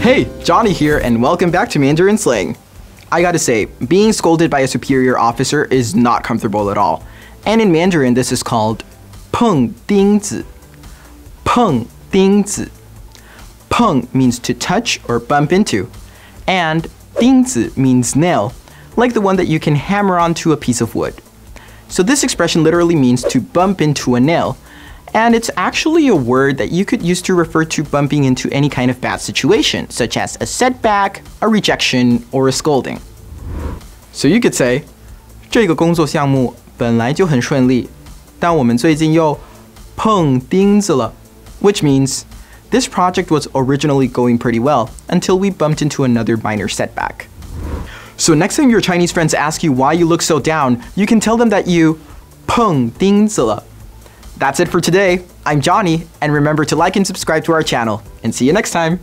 Hey, Johnny here, and welcome back to Mandarin Slang. I gotta say, being scolded by a superior officer is not comfortable at all. And in Mandarin, this is called 碰钉子.碰钉子. Peng means to touch or bump into, and 钉子 means nail, like the one that you can hammer onto a piece of wood. So this expression literally means to bump into a nail, and it's actually a word that you could use to refer to bumping into any kind of bad situation, such as a setback, a rejection, or a scolding. So you could say, 这个工作项目本来就很顺利，但我们最近又碰钉子了, which means this project was originally going pretty well until we bumped into another minor setback. So next time your Chinese friends ask you why you look so down, you can tell them that you 碰钉子了. that's it for today. I'm Johnny, and remember to like and subscribe to our channel. And see you next time.